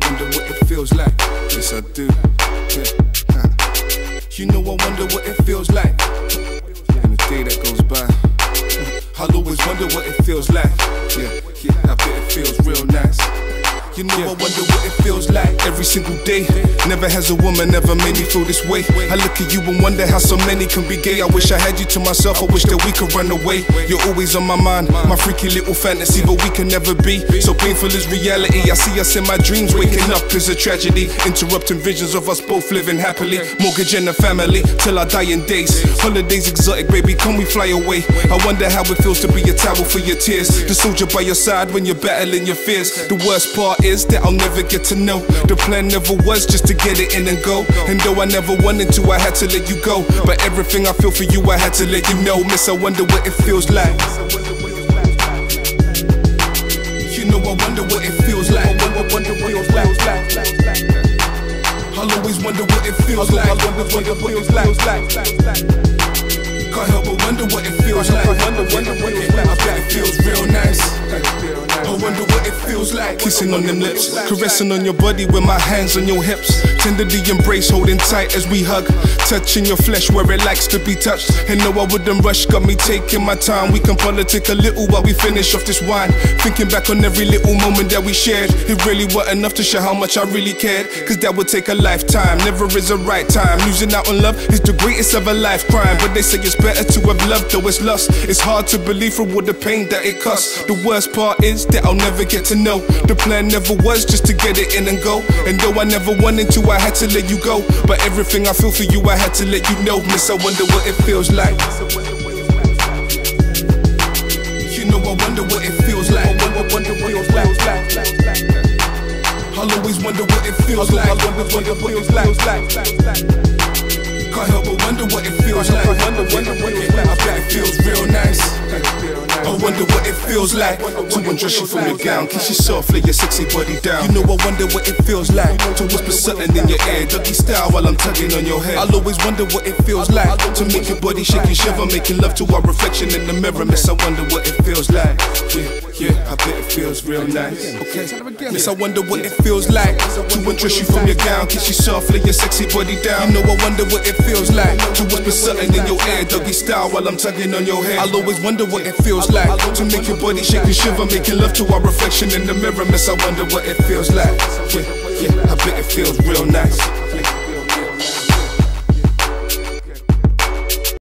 Wonder what it feels like. Yes, I do. Yeah. Huh. You know, I wonder what it You know, I wonder what it feels like every single day. Never has a woman ever made me feel this way. I look at you and wonder how so many can be gay. I wish I had you to myself. I wish that we could run away. You're always on my mind, my freaky little fantasy, but we can never be. So painful is reality. I see us in my dreams, waking up is a tragedy. Interrupting visions of us both living happily. Mortgage and a family till our dying days. Holidays exotic, baby, can we fly away? I wonder how it feels to be a towel for your tears. The soldier by your side when you're battling your fears. The worst part is that I'll never get to know. The plan never was just to get it in and go. And though I never wanted to, I had to let you go. But everything I feel for you, I had to let you know. Miss, I wonder what it feels like. You know, I wonder what it feels like. I wonder what it feels like. I'll always wonder what it feels like. I wonder what it feels like. Can't help but wonder what it feels like. I wonder, wonder what it feels like. I bet it feels real nice. I wonder what it feels like. Kissing on them lips, caressing on your body with my hands on your hips. Tenderly embrace, holding tight as we hug. Touching your flesh where it likes to be touched. And no, I wouldn't rush, got me taking my time. We can politic a little while we finish off this wine. Thinking back on every little moment that we shared. It really wasn't enough to show how much I really cared. Cause that would take a lifetime, never is a right time. Losing out on love is the greatest of a life crime. But they say it's better to have loved though it's lost. It's hard to believe from all the pain that it costs. The worst part is that I'll never get to know. The plan never was just to get it in and go. And though I never wanted to, I had to let you go. But everything I feel for you, I had to let you know. Miss, I wonder what it feels like. You know, I wonder what it feels like. I wonder what it feels like. I'll always wonder what it feels like. I wonder what it feels like. Can't help but wonder what it feels like. I wonder, what it feels like. Feels like to undress you from your gown, kiss you softly, your sexy body down. You know, I wonder what it feels like to whisper something in your ear, doggy style while I'm tugging on your hair. I'll always wonder what it feels like to make your body shake and shiver, making love to our reflection in the mirror. Miss, I wonder what it feels like. Yeah, yeah, I bet it feels real nice. Okay, Miss, I wonder what it feels like to undress you from your gown, kiss you softly, your sexy body down. You know, I wonder what it feels like to whisper something in your ear, doggy style while I'm tugging on your hair. I'll always wonder what it feels like to make your body shake and shiver, making love to our reflection in the mirror. Miss, I wonder what it feels like. Yeah, yeah, I bet it feels real.